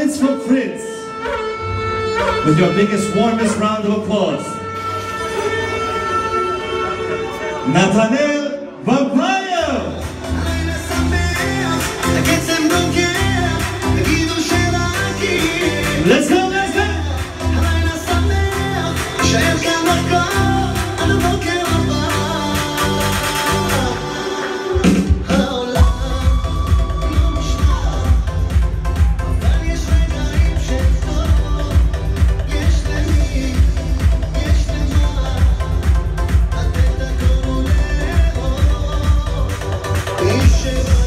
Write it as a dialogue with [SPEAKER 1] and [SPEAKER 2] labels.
[SPEAKER 1] performance from Prince. With your biggest, warmest round of applause. Nathaniel Vampayo! Let's go! shit.